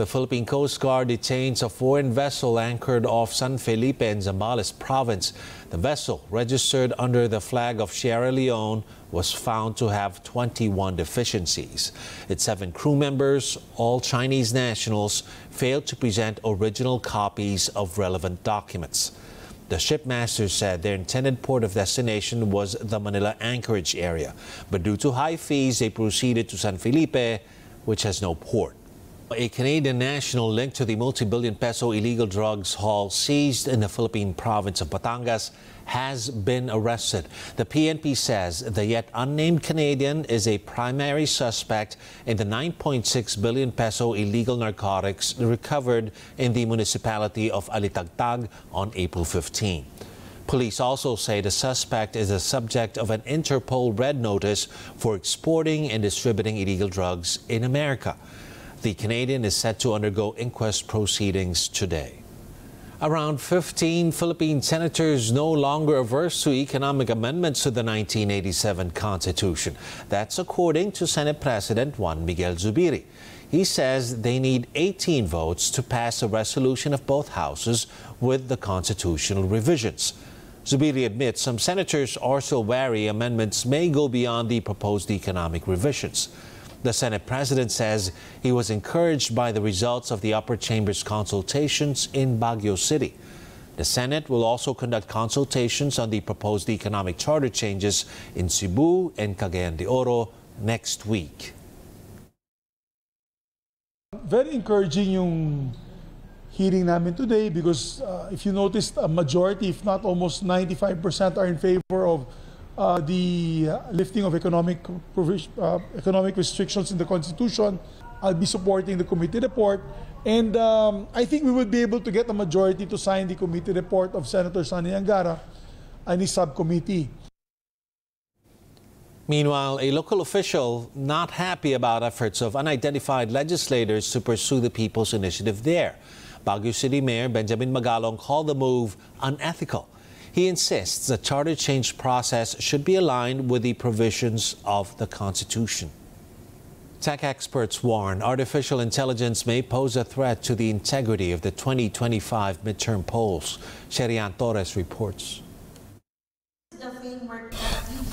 The Philippine Coast Guard detains a foreign vessel anchored off San Felipe in Zambales province. The vessel, registered under the flag of Sierra Leone, was found to have 21 deficiencies. Its seven crew members, all Chinese nationals, failed to present original copies of relevant documents. The shipmaster said their intended port of destination was the Manila Anchorage area, but due to high fees, they proceeded to San Felipe, which has no port. A Canadian national linked to the multi-billion peso illegal drugs haul seized in the Philippine province of Batangas has been arrested. The PNP says the yet unnamed Canadian is a primary suspect in the 9.6 billion peso illegal narcotics recovered in the municipality of Alitagtag on April 15. Police also say the suspect is the subject of an Interpol red notice for exporting and distributing illegal drugs in America. The Canadian is set to undergo inquest proceedings today. Around 15 Philippine senators no longer averse to economic amendments to the 1987 Constitution. That's according to Senate President Juan Miguel Zubiri. He says they need 18 votes to pass a resolution of both houses with the constitutional revisions. Zubiri admits some senators are still wary amendments may go beyond the proposed economic revisions. The Senate president says he was encouraged by the results of the upper chamber's consultations in Baguio City. The Senate will also conduct consultations on the proposed economic charter changes in Cebu and Cagayan de Oro next week. Very encouraging yung hearing namin today because uh, if you noticed, a majority, if not almost 95% are in favor of uh, the lifting of economic uh, economic restrictions in the Constitution. I'll be supporting the committee report. And um, I think we would be able to get a majority to sign the committee report of Senator Sonny Angara and his subcommittee. Meanwhile, a local official not happy about efforts of unidentified legislators to pursue the People's Initiative there. Baguio City Mayor Benjamin Magalong called the move unethical. He insists the charter change process should be aligned with the provisions of the Constitution. Tech experts warn artificial intelligence may pose a threat to the integrity of the 2025 midterm polls. Sherrie Ann Torres reports.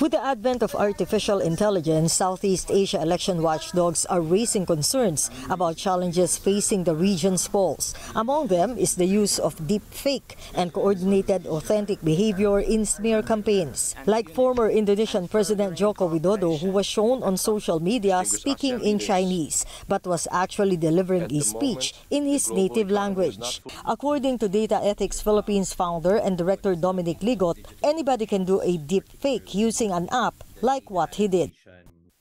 With the advent of artificial intelligence, Southeast Asia election watchdogs are raising concerns about challenges facing the region's polls. Among them is the use of deep fake and coordinated authentic behavior in smear campaigns. Like former Indonesian President Joko Widodo, who was shown on social media speaking in Chinese, but was actually delivering a speech in his native language. According to Data Ethics Philippines founder and director Dominic Ligot, anybody can do a deep fake using using an app like what he did.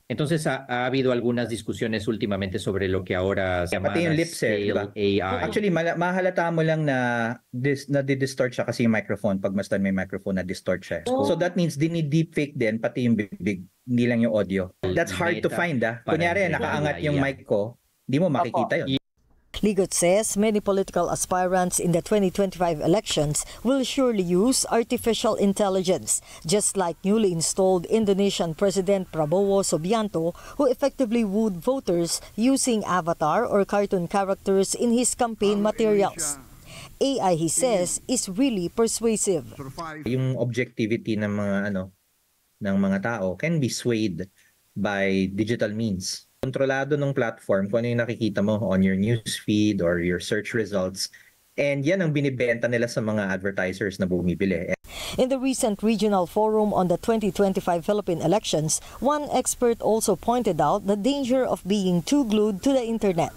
Entonces ha, ha, habido algunas discusiones últimamente sobre lo que ahora se llama Pati yung lips eh, diba? AI. Actually, ma- mahalata mo lang na dis, na distort siya kasi yung microphone pag mastan may microphone na distort siya. Oh. So that means din deepfake din pati yung bibig, hindi lang yung audio. That's hard to find ah. Kunyari nakaangat yung mic ko, hindi mo makikita yun. Ligot says many political aspirants in the 2025 elections will surely use artificial intelligence, just like newly installed Indonesian President Prabowo Subianto, who effectively wooed voters using avatar or cartoon characters in his campaign materials. AI, he says, is really persuasive. Yung objectivity ng mga ano ng mga tao can be swayed by digital means. Kontrolado ng platform kung ano yung nakikita mo on your news feed or your search results. And yan ang binibenta nila sa mga advertisers na bumibili. In the recent regional forum on the 2025 Philippine elections, one expert also pointed out the danger of being too glued to the internet.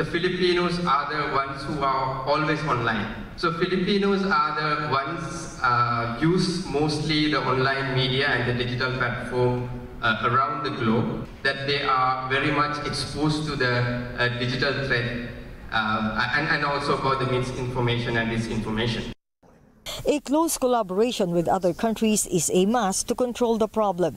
The Filipinos are the ones who are always online. So Filipinos are the ones uh, use mostly the online media and the digital platform uh, around the globe that they are very much exposed to the uh, digital threat uh, and, and also about the misinformation and disinformation. A close collaboration with other countries is a must to control the problem.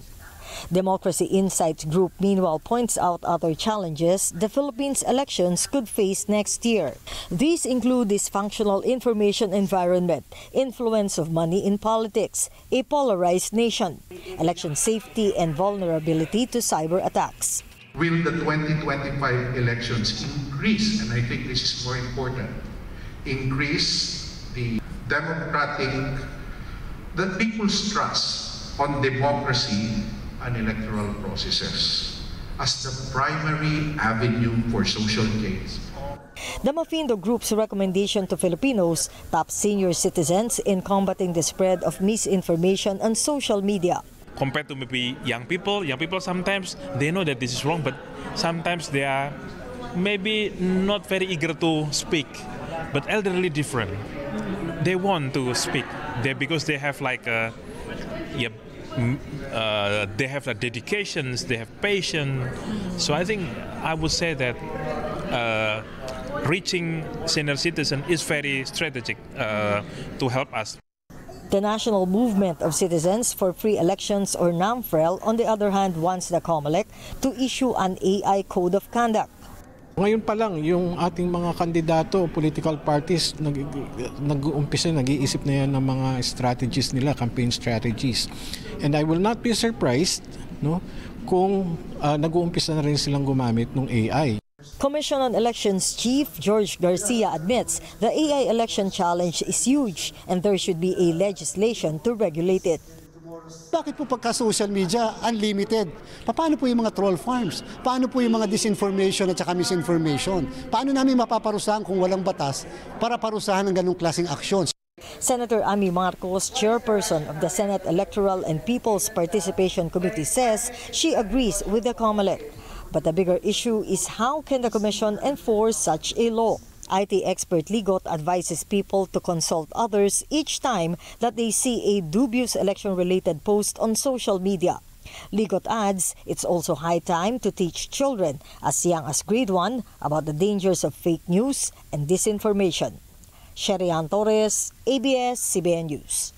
Democracy Insights Group meanwhile points out other challenges the Philippines elections could face next year. These include dysfunctional information environment, influence of money in politics, a polarized nation, election safety and vulnerability to cyber attacks. Will the 2025 elections increase, and I think this is more important, increase the democratic, the people's trust on democracy and electoral processes as the primary avenue for social change. The Mafindo Group's recommendation to Filipinos top senior citizens in combating the spread of misinformation on social media. compared to maybe young people young people sometimes they know that this is wrong but sometimes they are maybe not very eager to speak but elderly different they want to speak they because they have like a yeah uh, they have the dedications they have patience so i think i would say that uh, reaching senior citizen is very strategic uh, to help us The National Movement of Citizens for Free Elections or NAMFREL, on the other hand, wants the COMELEC to issue an AI code of conduct. Ngayon pa lang, yung ating mga kandidato, political parties, nag, nag-uumpisa, nag-iisip na yan ng mga strategies nila, campaign strategies. And I will not be surprised no, kung uh, nag-uumpisa na rin silang gumamit ng AI. Commission on Elections Chief George Garcia admits the AI election challenge is huge and there should be a legislation to regulate it. Bakit po pagka social media, unlimited? Paano po yung mga troll farms? Paano po yung mga disinformation at saka misinformation? Paano namin mapaparusahan kung walang batas para parusahan ng ganong klaseng aksyon? Senator Amy Marcos, chairperson of the Senate Electoral and People's Participation Committee, says she agrees with the COMELEC. But the bigger issue is how can the Commission enforce such a law? IT expert Ligot advises people to consult others each time that they see a dubious election-related post on social media. Ligot adds it's also high time to teach children as young as grade 1 about the dangers of fake news and disinformation. Sherian Torres, ABS-CBN News.